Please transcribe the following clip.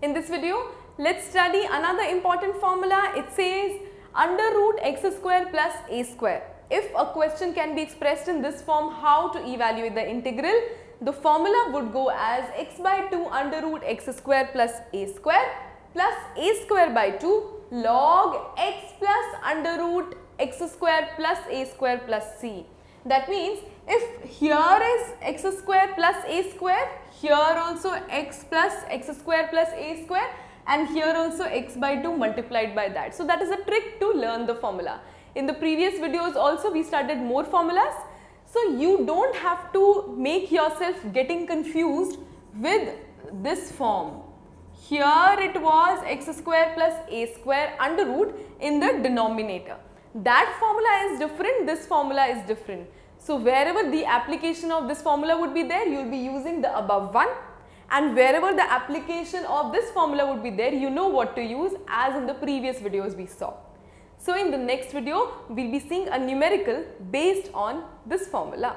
In this video, let's study another important formula. It says under root x square plus a square. If a question can be expressed in this form, how to evaluate the integral? The formula would go as x by 2 under root x square plus a square plus a square by 2 log x plus under root x square plus a square plus c. That means if here is x square plus a square, here also x plus x square plus a square and here also x by 2 multiplied by that. So that is a trick to learn the formula. In the previous videos also we studied more formulas. So you don't have to make yourself getting confused with this form. Here it was x square plus a square under root in the denominator. That formula is different, this formula is different. So wherever the application of this formula would be there, you will be using the above one and wherever the application of this formula would be there, you know what to use as in the previous videos we saw. So in the next video, we will be seeing a numerical based on this formula.